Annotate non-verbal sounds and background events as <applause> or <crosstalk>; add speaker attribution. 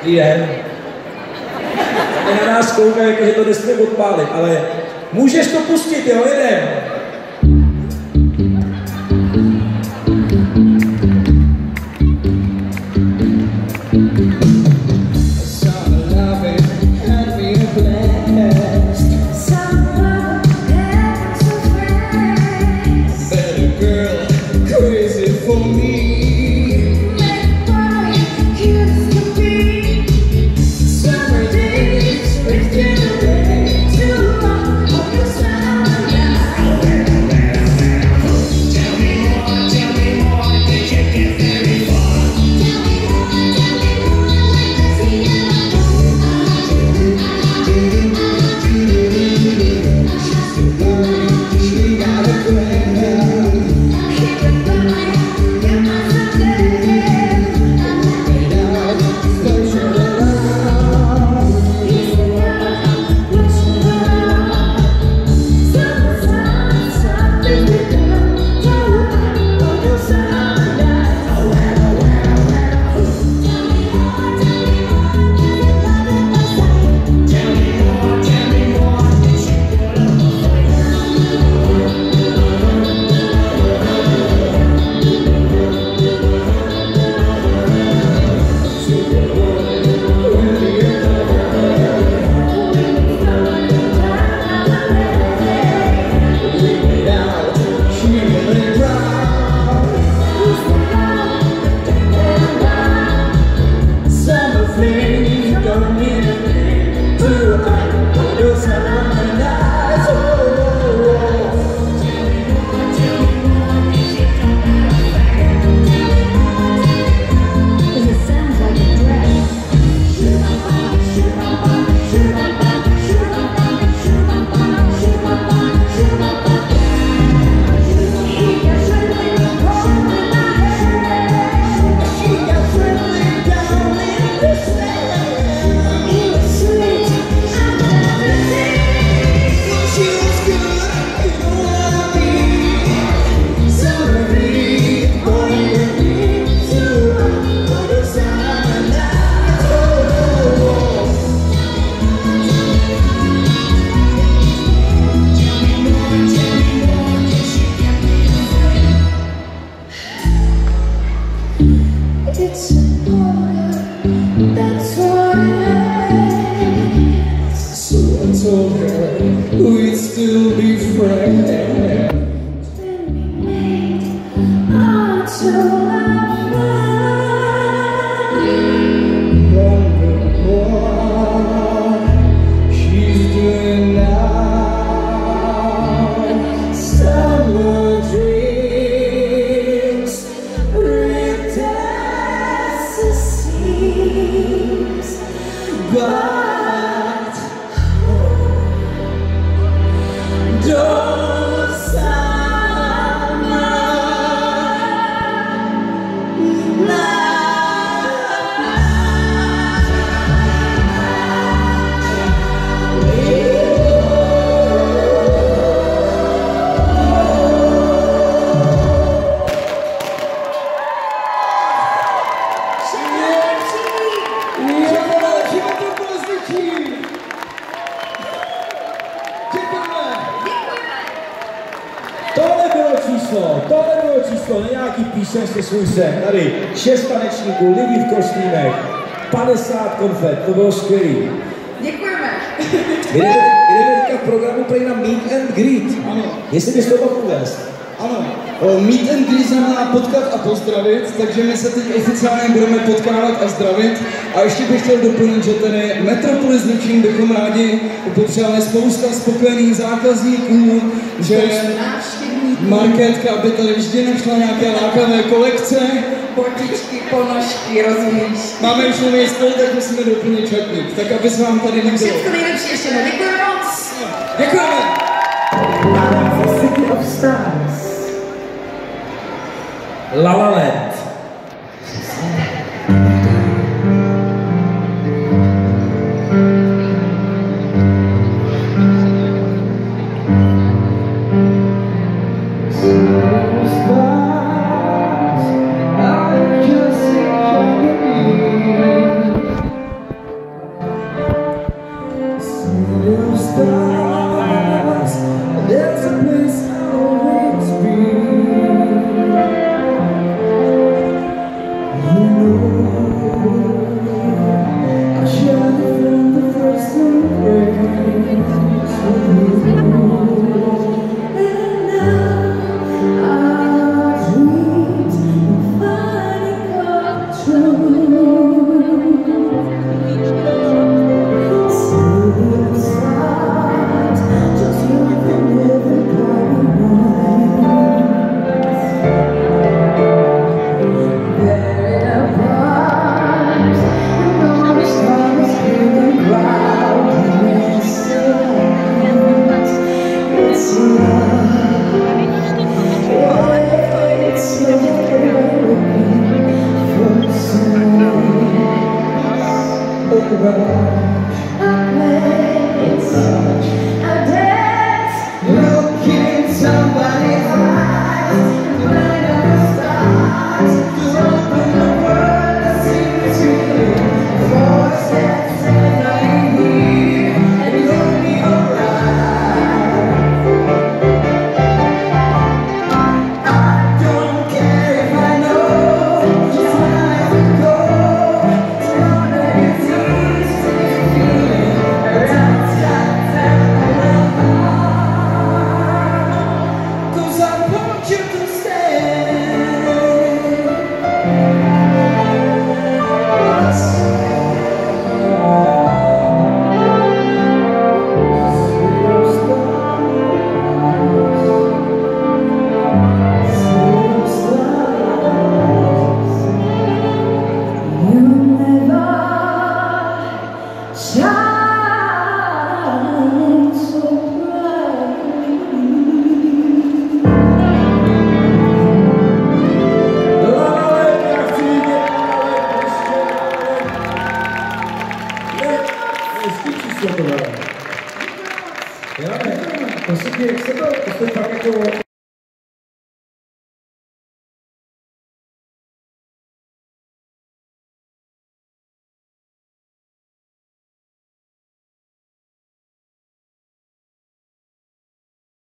Speaker 1: Dobrý den. Oni na nás koukají, jako, že to nesmí odpálit, ale můžeš to pustit, jo, jedem.
Speaker 2: We'd still be friends.
Speaker 3: We made our two
Speaker 1: číslo, ne nějaký píseňský svůj sen. Tady šest tanečníků, lidi v kostýmech, 50 konfet, to bylo skvělý.
Speaker 4: Děkujeme. <laughs>
Speaker 1: Jdete teďka v programu prej na Meet and Greet.
Speaker 2: Ano.
Speaker 1: Jestli bys to mohl uvést.
Speaker 2: Ano, meet and greet znamená potkat a pozdravit, takže my se teď oficiálně budeme potkávat a zdravit. A ještě bych chtěl doplnit, že tady Metropolis Lučín bychom rádi popřáli spousta spokojených zákazníků, že marketka by tady vždy našla nějaké lákavé kolekce.
Speaker 4: botičky, ponožky, rozumíš?
Speaker 2: Máme už nový stůl, tak musíme doplnit četník, tak aby se vám tady líbilo.
Speaker 4: Všechno nejlepší ještě jednou. Děkuji moc.
Speaker 2: Děkujeme!
Speaker 1: La La Land.
Speaker 3: Obrigado. Spirit.